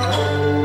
Música